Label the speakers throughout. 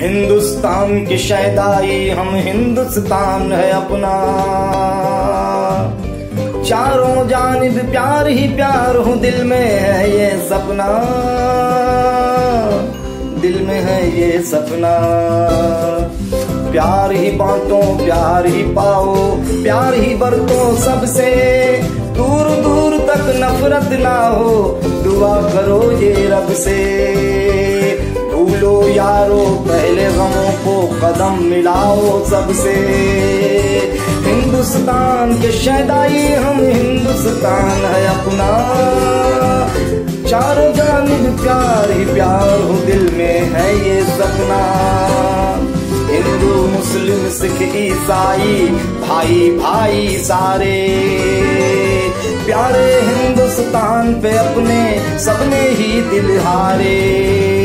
Speaker 1: हिंदुस्तान की शहदाई, हम हिंदुस्तान है अपना। चारों जानिब प्यार ही प्यार हो, दिल में है ये सपना। दिल में है ये सपना। प्यार ही बांटो, प्यार ही पाओ, प्यार ही बरतो सबसे। दूर दूर तक नफरत ना हो, दुआ करो ये रब से। भूलो यारो पहले गमों को कदम मिलाओ सबसे। हिंदुस्तान के शहदाई हम हिंदुस्तान है अपना। चारों जानिब प्यार ही प्यार हो दिल में है ये सपना। हिंदू, मुस्लिम, सिख, ईसाई, भाई भाई सारे। प्यारे हिंदुस्तान पे अपने सबने ही दिल हारे।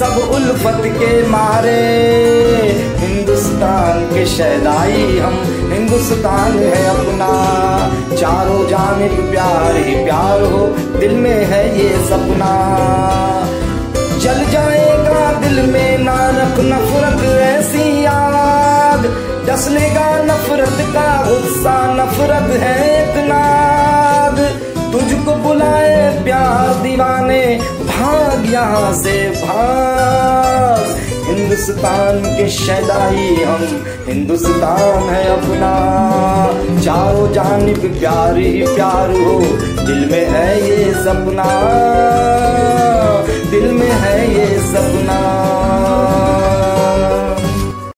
Speaker 1: सब उल्फत के मारे। हिंदुस्तान के शहदाई हम, हिंदुस्तान है अपना। चारों जानिब प्यार ही प्यार हो, दिल में है ये सपना। जल जाएगा दिल में ना रख नफरत ऐसी आग डसलेगा नफरत का गुस्सा, नफरत है इतना तुझको बुलाए प्यार दीवाने भाग यहाँ से भाग। हिंदुस्तान के शैदाई हम, हिंदुस्तान है अपना। चारों जानब, प्यार ही प्यार हो दिल में है ये सपना दिल में है ये सपना।